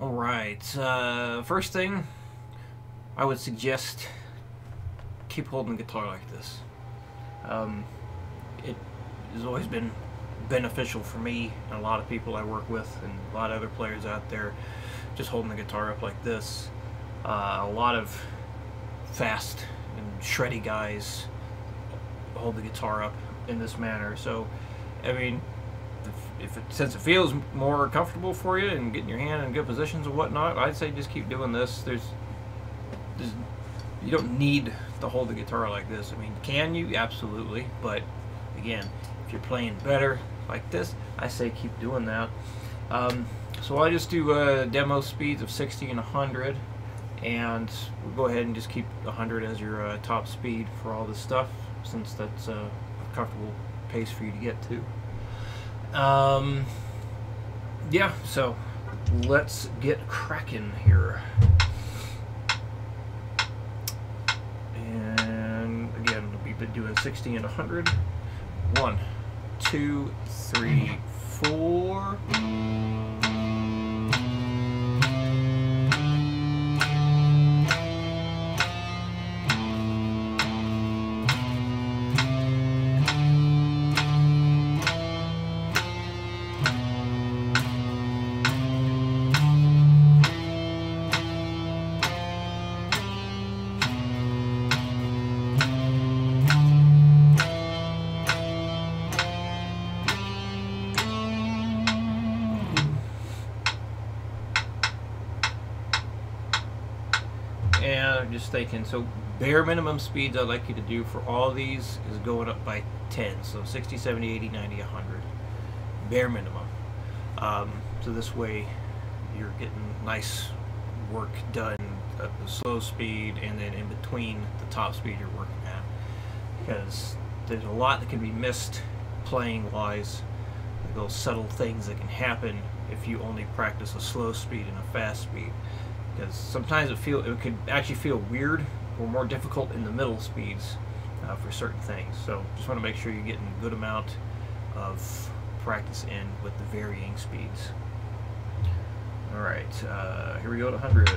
All right. Uh, first thing, I would suggest keep holding the guitar like this. Um, it has always been beneficial for me and a lot of people I work with and a lot of other players out there just holding the guitar up like this. Uh, a lot of fast and shreddy guys hold the guitar up in this manner. So, I mean, if, it, since it feels more comfortable for you and getting your hand in good positions and whatnot, I'd say just keep doing this. There's, there's you don't need to hold the guitar like this. I mean, can you? Absolutely. But again, if you're playing better like this, I say keep doing that. Um, so I just do uh, demo speeds of 60 and 100 and we'll go ahead and just keep 100 as your uh, top speed for all this stuff since that's uh, a comfortable pace for you to get to. Um, yeah, so let's get cracking here. And again, we've been doing 60 and 100. One, two, three, four. Just thinking so bare minimum speeds I'd like you to do for all these is going up by 10 so 60 70 80 90 100 bare minimum. Um, so this way you're getting nice work done at the slow speed and then in between the top speed you're working at. Because there's a lot that can be missed playing wise. Those subtle things that can happen if you only practice a slow speed and a fast speed because sometimes it feel it could actually feel weird or more difficult in the middle speeds uh, for certain things. So just want to make sure you're getting a good amount of practice in with the varying speeds. All right, uh, here we go to 100.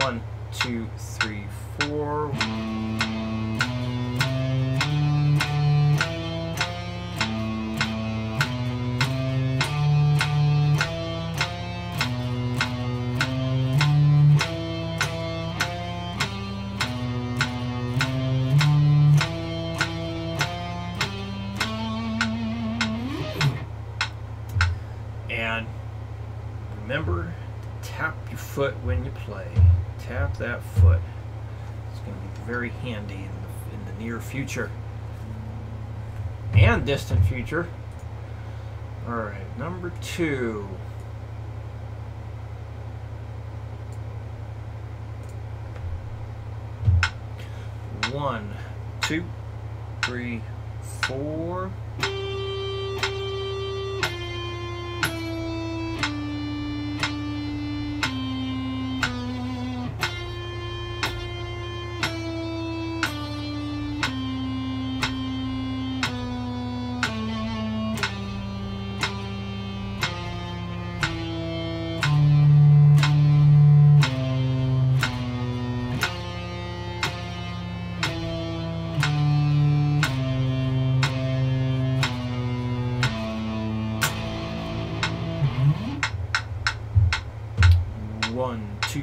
One, two, three, four. Foot when you play. Tap that foot. It's going to be very handy in the, in the near future and distant future. All right, number two. One, two, three, four. One, two,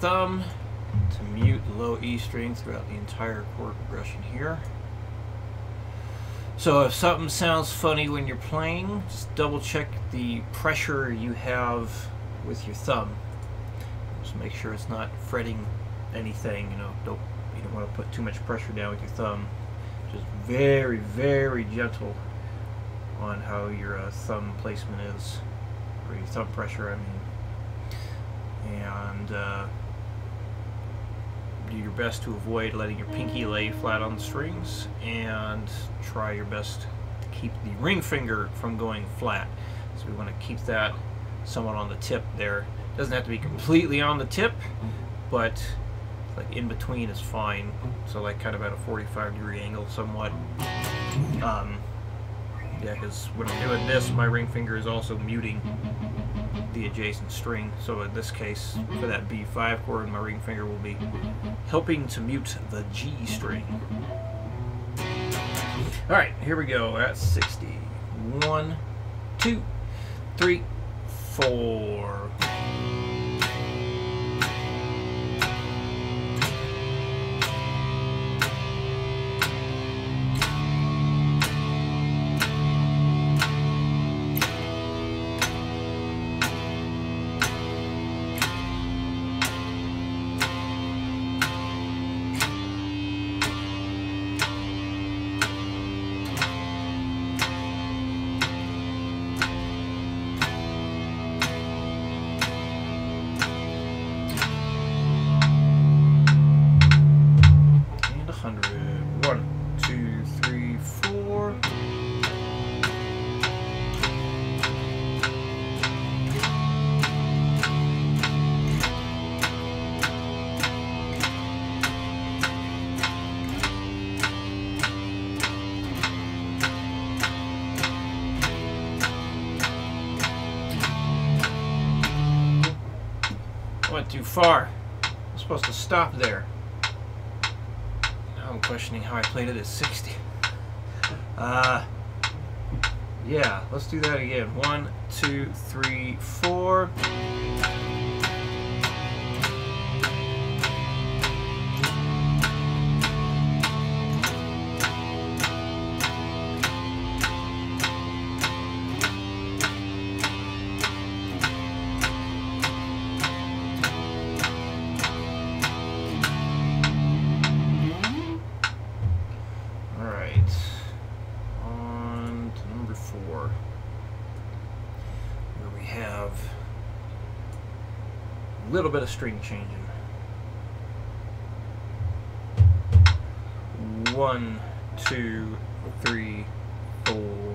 thumb to mute the low E string throughout the entire chord progression here. So if something sounds funny when you're playing, just double check the pressure you have with your thumb. Just make sure it's not fretting anything, you know, don't you don't want to put too much pressure down with your thumb. Just very, very gentle on how your uh, thumb placement is, or your thumb pressure, I mean. and uh, do your best to avoid letting your pinky lay flat on the strings and try your best to keep the ring finger from going flat. So we want to keep that somewhat on the tip there. Doesn't have to be completely on the tip, but like in between is fine. So like kind of at a 45 degree angle somewhat. Um, yeah, because when I'm doing this, my ring finger is also muting the adjacent string. So in this case, mm-hmm. for that B5 chord, my ring finger will be mm-hmm. Mm-hmm. helping to mute the G string. All right, here we go at 60. One, two, three, four. Went too far. I'm supposed to stop there. Now I'm questioning how I played it at 60. Uh, yeah, let's do that again. One, two, three, four. Little bit of string changing. One, two, three, four.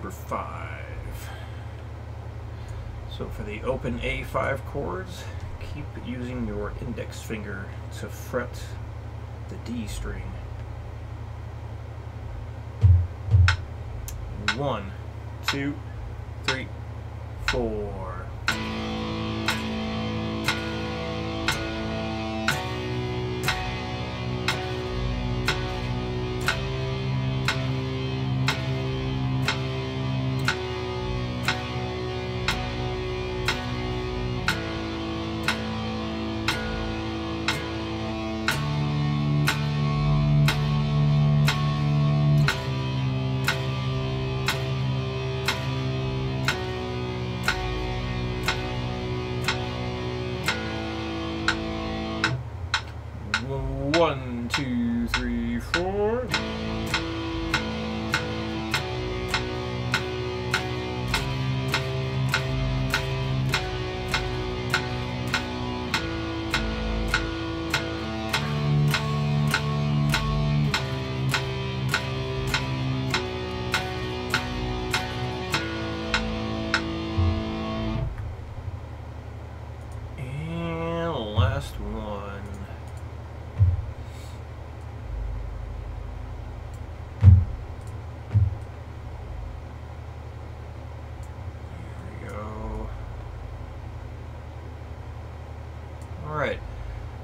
Number five. So for the open A5 chords, keep using your index finger to fret the D string. One, two, three, four. to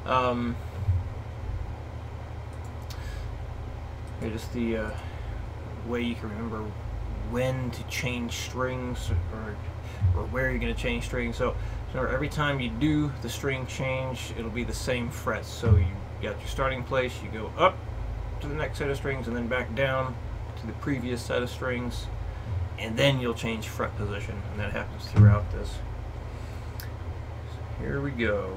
Um, just the uh, way you can remember when to change strings or, or where you're going to change strings. So, every time you do the string change, it'll be the same frets. So you got your starting place, you go up to the next set of strings and then back down to the previous set of strings and then you'll change fret position and that happens throughout this. So here we go.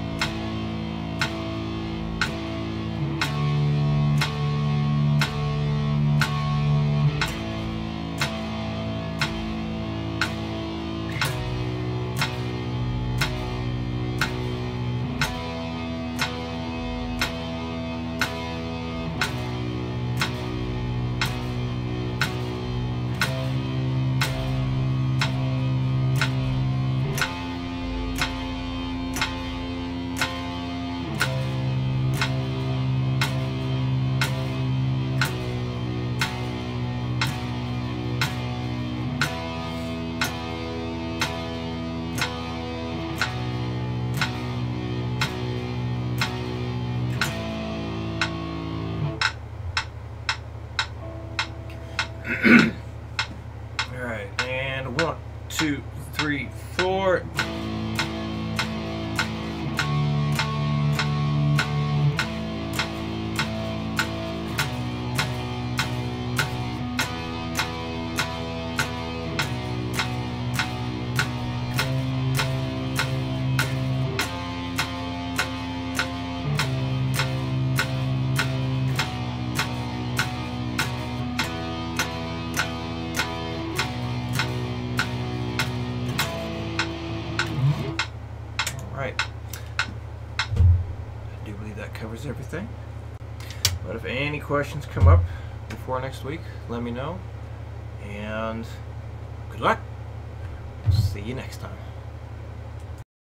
Three, four. Questions come up before next week, let me know. And good luck. See you next time.